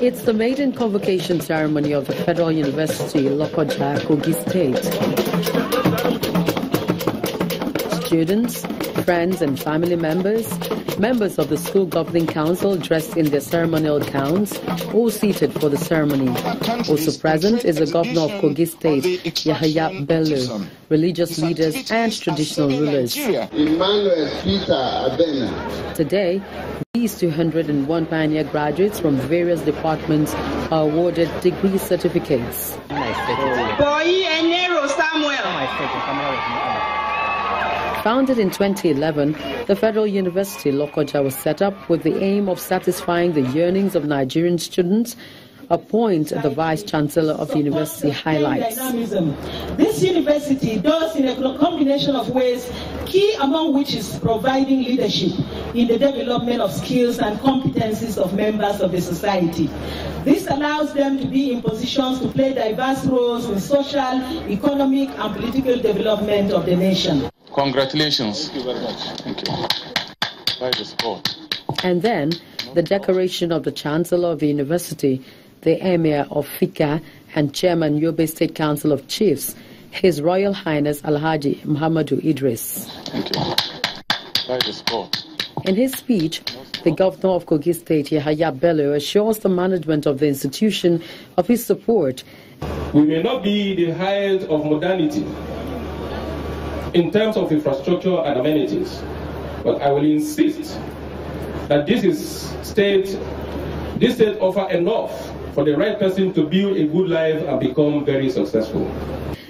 It's the maiden convocation ceremony of the Federal University, Lokoja, Kogi State. Students, friends, and family members, members of the school governing council dressed in their ceremonial gowns, all seated for the ceremony. Also present is the governor of Kogi State, Yahaya Bello, religious leaders, and traditional rulers. Today, these 201 pioneer graduates from various departments are awarded degree certificates. Founded in 2011, the Federal University Lokoja was set up with the aim of satisfying the yearnings of Nigerian students a point the Vice Chancellor of the university highlights. This university does in a combination of ways, key among which is providing leadership in the development of skills and competencies of members of the society. This allows them to be in positions to play diverse roles in social, economic, and political development of the nation. Congratulations. Thank you very much. Thank you. By the support. And then the decoration of the Chancellor of the University the Emir of Fika and Chairman Yobe State Council of Chiefs, His Royal Highness Alhaji Muhammadu Idris. Thank you. By the support. In his speech, the governor of Kogi State, Yahaya Bello, assures the management of the institution of his support. We may not be the height of modernity in terms of infrastructure and amenities, but I will insist that this is state, this state offer enough for the right person to build a good life and become very successful.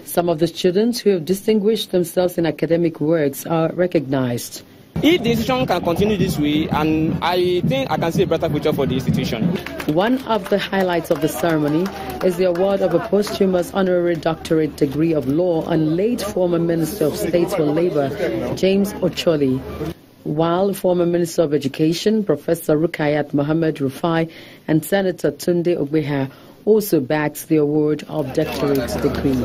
Some of the students who have distinguished themselves in academic works are recognized. If the institution can continue this way, and I think I can see a better future for the institution. One of the highlights of the ceremony is the award of a posthumous honorary doctorate degree of law on late former Minister of State for Labor, James Ocholi while former Minister of Education, Professor Rukayat Mohammed Rufai, and Senator Tunde Ogbeha also backs the award of doctorate degrees.